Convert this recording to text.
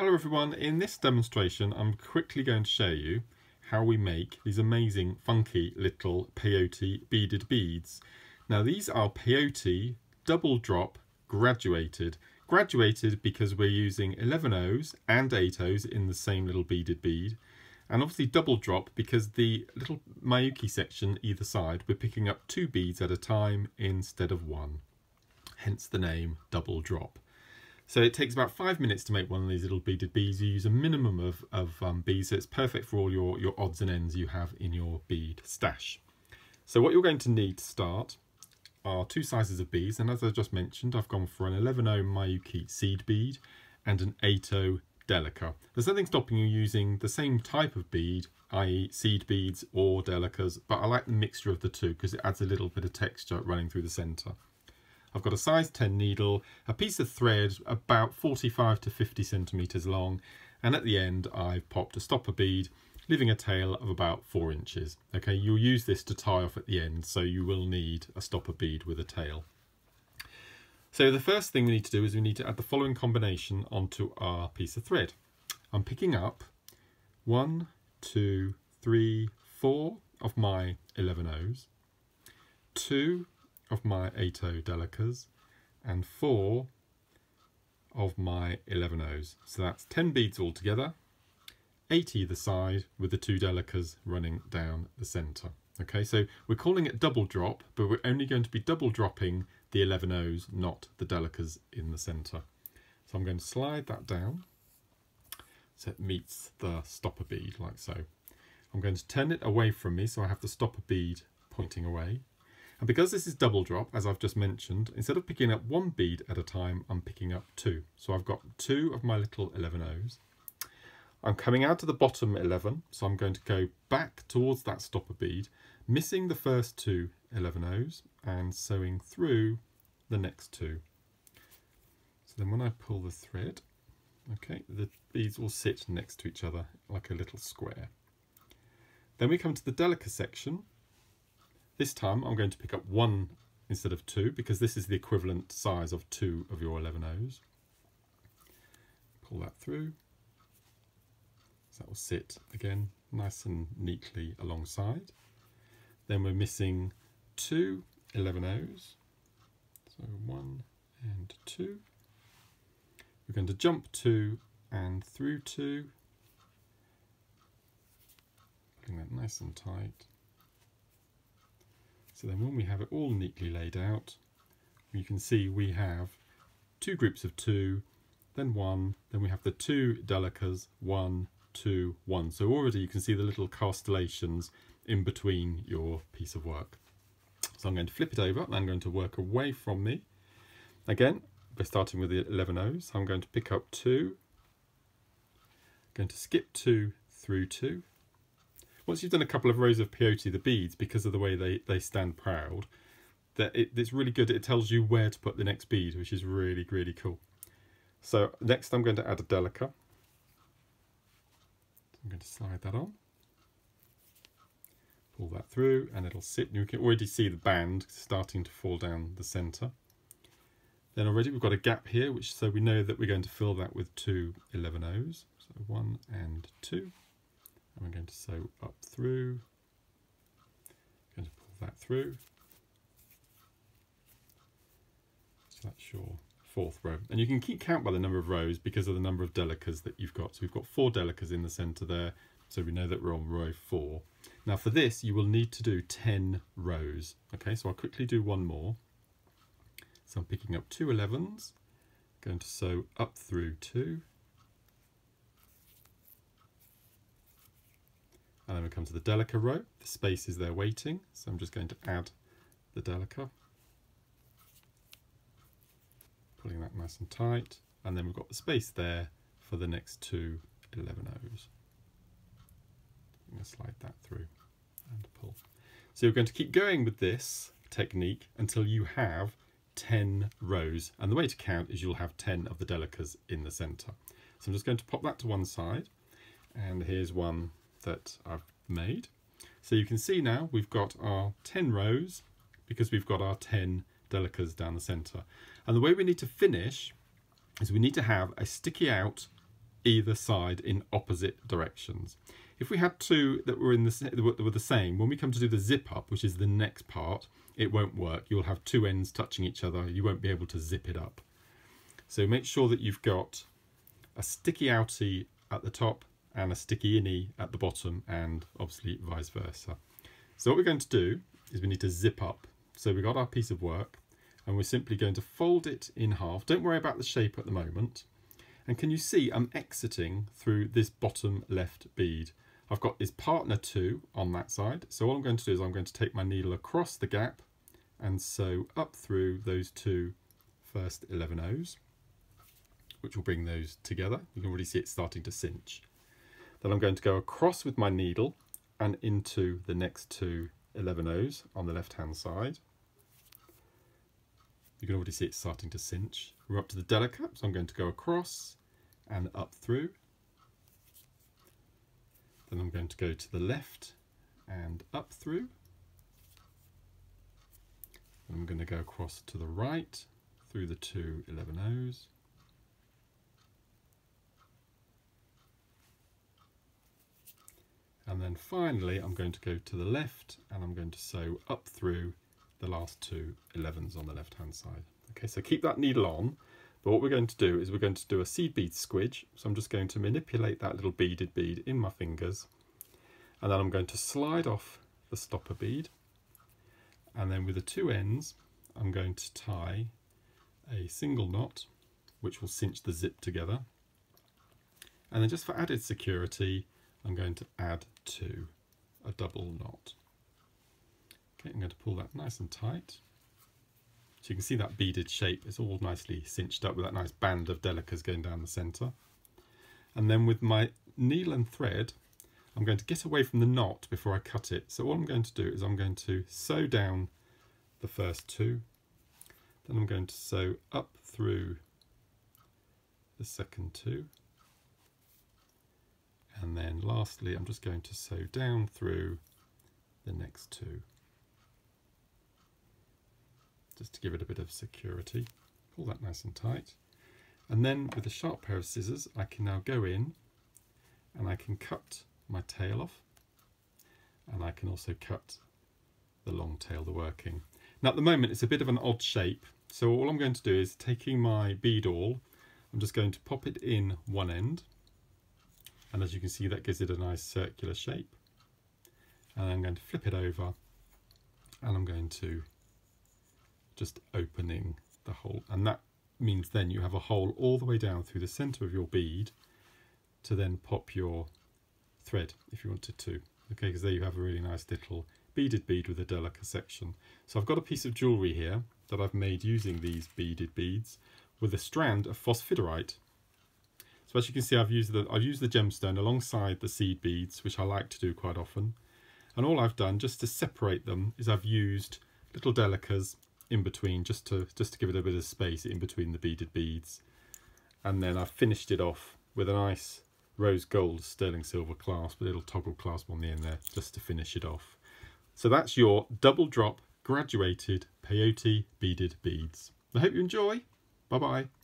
Hello everyone, in this demonstration I'm quickly going to show you how we make these amazing funky little peyote beaded beads. Now these are peyote double drop graduated. Graduated because we're using 11 O's and 8 O's in the same little beaded bead and obviously double drop because the little Miyuki section either side we're picking up two beads at a time instead of one. Hence the name double drop. So it takes about five minutes to make one of these little beaded beads. You use a minimum of, of um, beads, so it's perfect for all your, your odds and ends you have in your bead stash. So what you're going to need to start are two sizes of beads, and as I just mentioned, I've gone for an 11O Miyuki seed bead and an 8O Delica. There's nothing stopping you using the same type of bead, i.e. seed beads or Delicas, but I like the mixture of the two because it adds a little bit of texture running through the centre. I've got a size 10 needle, a piece of thread about 45 to 50 centimetres long, and at the end I've popped a stopper bead, leaving a tail of about 4 inches. Okay, you'll use this to tie off at the end, so you will need a stopper bead with a tail. So the first thing we need to do is we need to add the following combination onto our piece of thread. I'm picking up one, two, three, four of my 11 O's, two of my 8O Delicas and 4 of my 11 O's. So that's 10 beads altogether, 8 either side with the two Delicas running down the centre. Okay, so we're calling it double drop, but we're only going to be double dropping the 11 O's, not the Delicas in the centre. So I'm going to slide that down so it meets the stopper bead like so. I'm going to turn it away from me so I have the stopper bead pointing away. And because this is double drop, as I've just mentioned, instead of picking up one bead at a time, I'm picking up two. So I've got two of my little 11 O's. I'm coming out to the bottom 11, so I'm going to go back towards that stopper bead, missing the first two 11 O's and sewing through the next two. So then when I pull the thread, okay, the beads will sit next to each other like a little square. Then we come to the Delica section, this time I'm going to pick up one instead of two because this is the equivalent size of two of your 11 O's. Pull that through. So that will sit again nice and neatly alongside. Then we're missing two 11 O's. So one and two. We're going to jump two and through two. Putting that nice and tight. So then when we have it all neatly laid out, you can see we have two groups of two, then one, then we have the two delicas, one, two, one. So already you can see the little castellations in between your piece of work. So I'm going to flip it over and I'm going to work away from me. Again, we're starting with the 11 O's. I'm going to pick up two, I'm going to skip two through two, once you've done a couple of rows of peyote, the beads, because of the way they, they stand proud, that it, it's really good. It tells you where to put the next bead, which is really, really cool. So next I'm going to add a delica. I'm going to slide that on. Pull that through and it'll sit. You can already see the band starting to fall down the centre. Then already we've got a gap here, which so we know that we're going to fill that with two 11 O's. So one and two and we're going to sew up through, I'm going to pull that through. So that's your fourth row. And you can keep count by the number of rows because of the number of delicas that you've got. So we've got four delicas in the centre there, so we know that we're on row four. Now for this, you will need to do 10 rows. Okay, so I'll quickly do one more. So I'm picking up two 11s, going to sew up through two, And then we come to the Delica row. The space is there waiting, so I'm just going to add the Delica. Pulling that nice and tight. And then we've got the space there for the next two 11 O's. I'm going to slide that through and pull. So you're going to keep going with this technique until you have 10 rows. And the way to count is you'll have 10 of the Delicas in the centre. So I'm just going to pop that to one side. And here's one that I've made. So you can see now we've got our 10 rows because we've got our 10 delicas down the centre. And the way we need to finish is we need to have a sticky out either side in opposite directions. If we had two that were in the that were the same, when we come to do the zip up, which is the next part, it won't work. You'll have two ends touching each other. You won't be able to zip it up. So make sure that you've got a sticky outie at the top and a sticky innie at the bottom and obviously vice versa. So what we're going to do is we need to zip up. So we've got our piece of work and we're simply going to fold it in half. Don't worry about the shape at the moment. And can you see I'm exiting through this bottom left bead. I've got this partner 2 on that side. So what I'm going to do is I'm going to take my needle across the gap and sew up through those two first 11 O's, which will bring those together. You can already see it starting to cinch. Then I'm going to go across with my needle and into the next two 11 O's on the left hand side. You can already see it starting to cinch. We're up to the delica, so I'm going to go across and up through. Then I'm going to go to the left and up through. I'm going to go across to the right through the two 11 O's. And then finally, I'm going to go to the left and I'm going to sew up through the last two 11s on the left hand side. Okay, so keep that needle on, but what we're going to do is we're going to do a seed bead squidge. So I'm just going to manipulate that little beaded bead in my fingers, and then I'm going to slide off the stopper bead, and then with the two ends, I'm going to tie a single knot, which will cinch the zip together. And then just for added security, I'm going to add to a double knot. Okay, I'm going to pull that nice and tight. So you can see that beaded shape is all nicely cinched up with that nice band of delicas going down the centre. And then with my needle and thread, I'm going to get away from the knot before I cut it. So all I'm going to do is I'm going to sew down the first two. Then I'm going to sew up through the second two. And then lastly, I'm just going to sew down through the next two just to give it a bit of security. Pull that nice and tight. And then with a sharp pair of scissors, I can now go in and I can cut my tail off. And I can also cut the long tail, the working. Now at the moment it's a bit of an odd shape. So all I'm going to do is taking my bead awl, I'm just going to pop it in one end. And as you can see, that gives it a nice circular shape. And I'm going to flip it over and I'm going to just opening the hole. And that means then you have a hole all the way down through the center of your bead to then pop your thread if you wanted to. Okay because there you have a really nice little beaded bead with a Delica section. So I've got a piece of jewelry here that I've made using these beaded beads with a strand of phosphosiderite so as you can see I've used the I've used the gemstone alongside the seed beads which I like to do quite often. And all I've done just to separate them is I've used little delicas in between just to just to give it a bit of space in between the beaded beads. And then I've finished it off with a nice rose gold sterling silver clasp a little toggle clasp on the end there just to finish it off. So that's your double drop graduated peyote beaded beads. I hope you enjoy. Bye bye